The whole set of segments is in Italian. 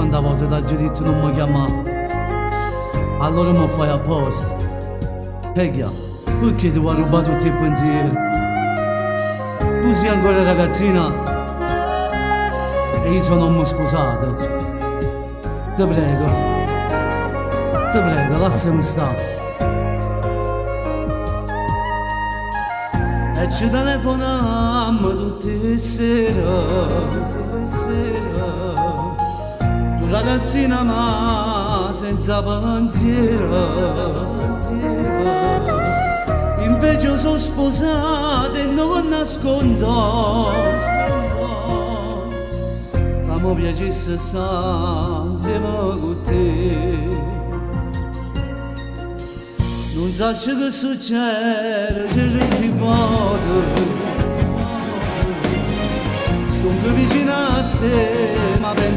Quanta volte ti ha detto non mi chiama. Allora mi fai apposta. Peglia, perché ti vuoi rubare tutti i pensieri? Tu sei ancora ragazzina E io sono un sposato Ti prego. Ti prego, lasciami stare. E ci telefoniamo tutte le sere, ragazzina ma senza pensiero. Invece sono sposata e non nascondo, Ma mi piacesse stare insieme con te. Non sa che succede, che rendi foto Sto vicino a te, avem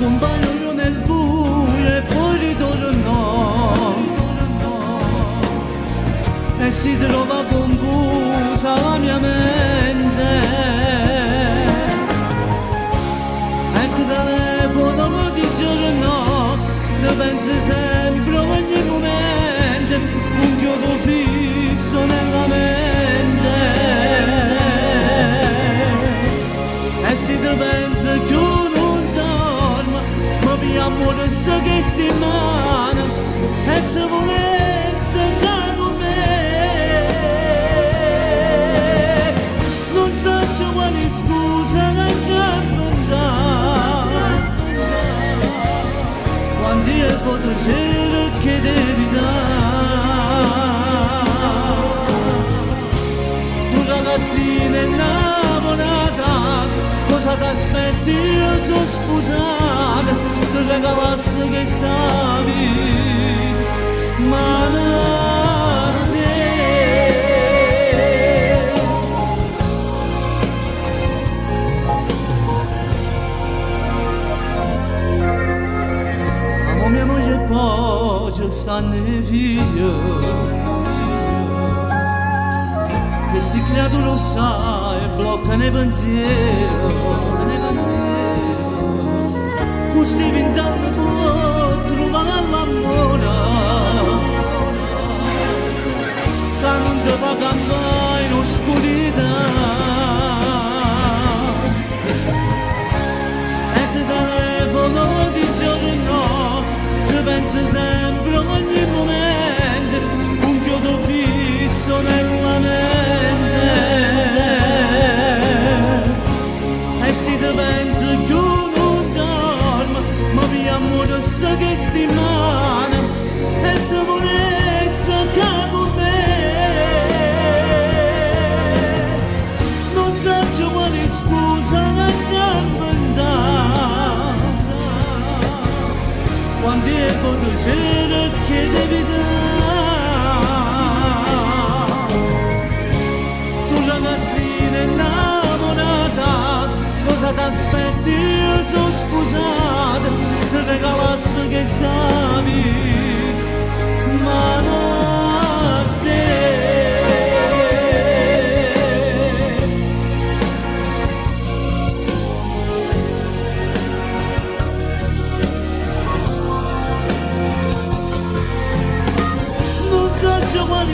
nel buio, nelbuje pori dolno E si mano e te volesse con me. Non so quali scuse che già quando io potrò che devi dare. Tu ragazzina razpeti Iisus spuzar Dragala se gaj stavi Manarde Amo minha mulher pode estar Que esse criador sabe creature lo sai bloccano i pensieri Questi vent'anni può trovare l'amore conosco che stimano e il timore sacco me. Non faccio quale scusa a già inventare quando è potuto che devi dare.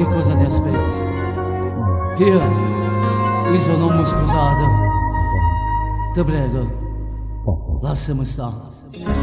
che cosa ti aspetti? io io sono un sposato ti prego lasciami stare